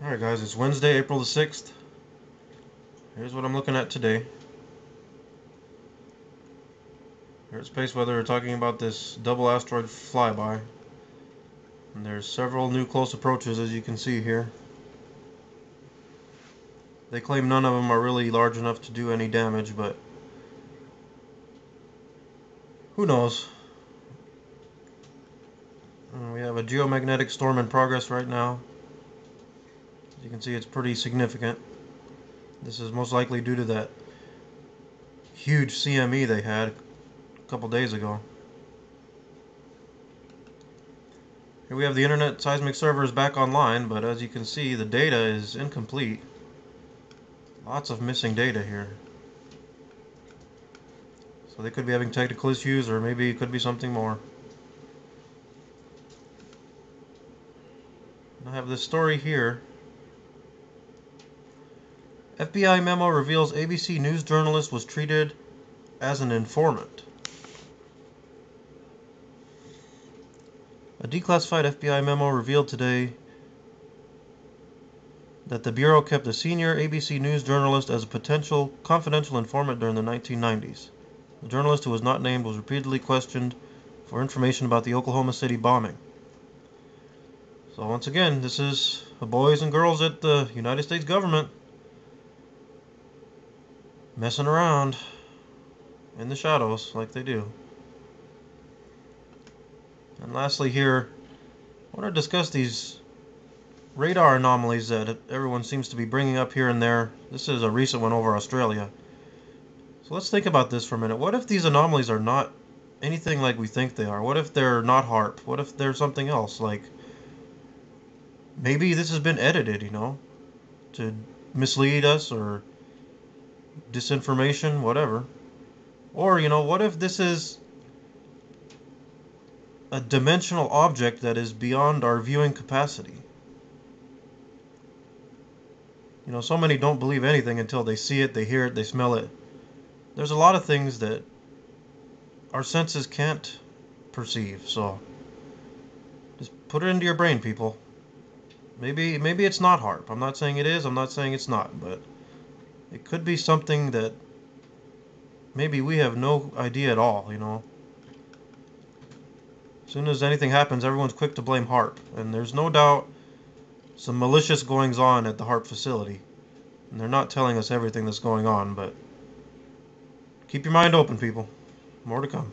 Alright guys, it's Wednesday, April the 6th. Here's what I'm looking at today. Here at Space Weather, we're talking about this double asteroid flyby. And there's several new close approaches as you can see here. They claim none of them are really large enough to do any damage, but who knows? Uh, we have a geomagnetic storm in progress right now. You can see, it's pretty significant. This is most likely due to that huge CME they had a couple days ago. Here we have the internet seismic servers back online, but as you can see, the data is incomplete. Lots of missing data here. So they could be having technical issues, or maybe it could be something more. I have this story here FBI memo reveals ABC News journalist was treated as an informant. A declassified FBI memo revealed today that the Bureau kept a senior ABC News journalist as a potential confidential informant during the 1990s. The journalist who was not named was repeatedly questioned for information about the Oklahoma City bombing. So once again, this is the boys and girls at the United States government messing around in the shadows like they do. And lastly here, I want to discuss these radar anomalies that everyone seems to be bringing up here and there. This is a recent one over Australia. So let's think about this for a minute. What if these anomalies are not anything like we think they are? What if they're not HAARP? What if they're something else? Like, maybe this has been edited, you know, to mislead us or disinformation, whatever. Or, you know, what if this is a dimensional object that is beyond our viewing capacity? You know, so many don't believe anything until they see it, they hear it, they smell it. There's a lot of things that our senses can't perceive, so just put it into your brain, people. Maybe maybe it's not HAARP. I'm not saying it is, I'm not saying it's not, but it could be something that maybe we have no idea at all, you know. As soon as anything happens, everyone's quick to blame HAARP. And there's no doubt some malicious goings on at the HAARP facility. And they're not telling us everything that's going on, but keep your mind open, people. More to come.